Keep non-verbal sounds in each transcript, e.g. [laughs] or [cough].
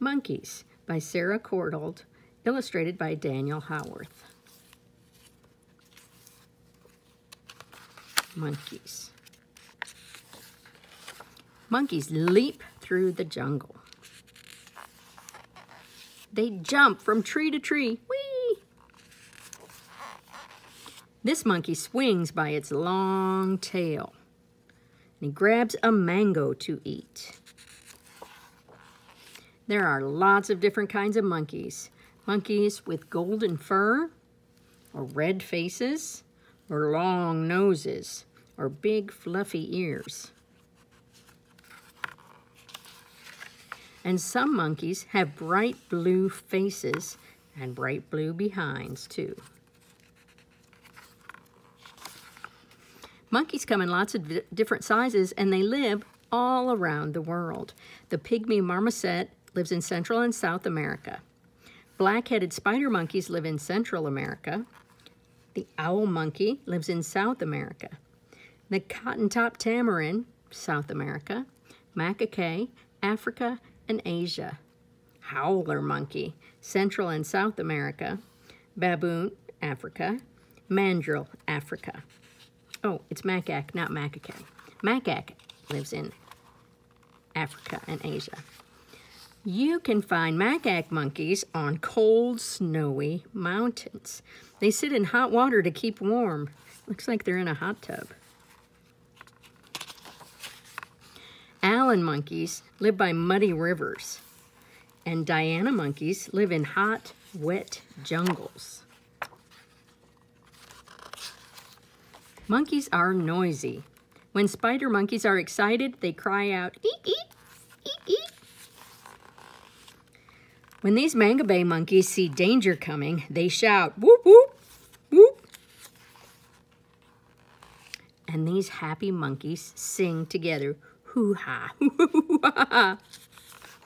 Monkeys by Sarah Courtauld, illustrated by Daniel Howarth. Monkeys. Monkeys leap through the jungle. They jump from tree to tree. Whee! This monkey swings by its long tail. And he grabs a mango to eat. There are lots of different kinds of monkeys. Monkeys with golden fur, or red faces, or long noses, or big fluffy ears. And some monkeys have bright blue faces and bright blue behinds too. Monkeys come in lots of different sizes and they live all around the world. The pygmy marmoset lives in Central and South America. Black-headed spider monkeys live in Central America. The owl monkey lives in South America. The cotton-top tamarin, South America. Macaque, Africa and Asia. Howler monkey, Central and South America. Baboon, Africa. Mandrill, Africa. Oh, it's macaque, not macaque. Macaque lives in Africa and Asia. You can find macaque monkeys on cold, snowy mountains. They sit in hot water to keep warm. Looks like they're in a hot tub. Allen monkeys live by muddy rivers. And Diana monkeys live in hot, wet jungles. Monkeys are noisy. When spider monkeys are excited, they cry out, eek, eek, When these mangabey monkeys see danger coming, they shout, whoop, whoop, whoop. And these happy monkeys sing together, hoo-ha, hoo-ha,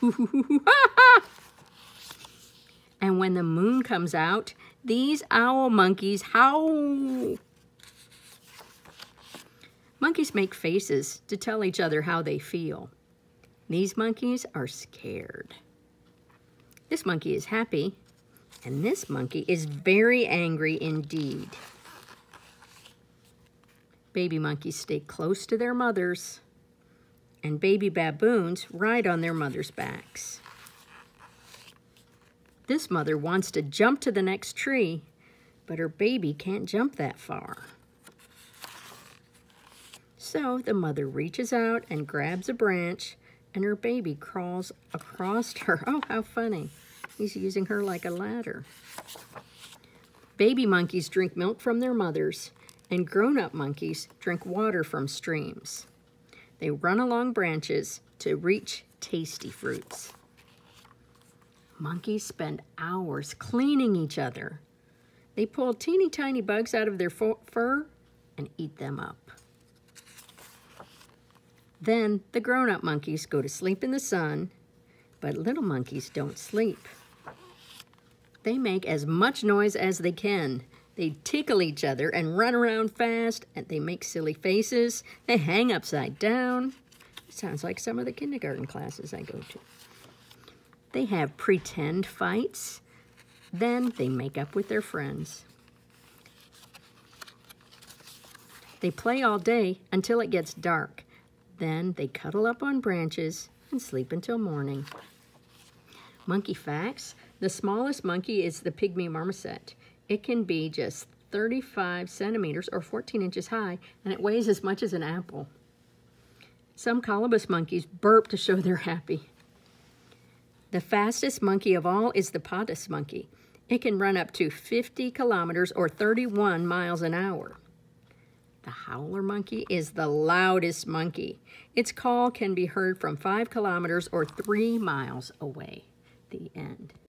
hoo-ha. And when the moon comes out, these owl monkeys howl. Monkeys make faces to tell each other how they feel. These monkeys are scared. This monkey is happy, and this monkey is very angry indeed. Baby monkeys stay close to their mothers, and baby baboons ride on their mothers' backs. This mother wants to jump to the next tree, but her baby can't jump that far. So the mother reaches out and grabs a branch and her baby crawls across her. [laughs] Oh, how funny. He's using her like a ladder. Baby monkeys drink milk from their mothers and grown-up monkeys drink water from streams. They run along branches to reach tasty fruits. Monkeys spend hours cleaning each other. They pull teeny tiny bugs out of their fur and eat them up. Then the grown-up monkeys go to sleep in the sun, but little monkeys don't sleep. They make as much noise as they can. They tickle each other and run around fast, and they make silly faces. They hang upside down. Sounds like some of the kindergarten classes I go to. They have pretend fights. Then they make up with their friends. They play all day until it gets dark. Then they cuddle up on branches and sleep until morning. Monkey facts. The smallest monkey is the pygmy marmoset. It can be just 35 centimeters or 14 inches high, and it weighs as much as an apple. Some colobus monkeys burp to show they're happy. The fastest monkey of all is the patas monkey. It can run up to 50 kilometers or 31 miles an hour. The howler monkey is the loudest monkey. Its call can be heard from five kilometers or three miles away. The end.